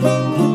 Música